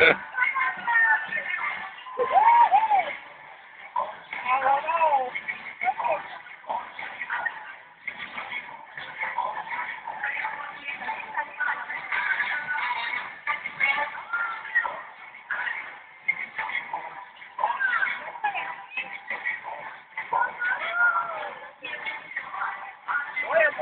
Yeah.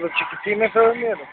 los chiquitines se durmieron.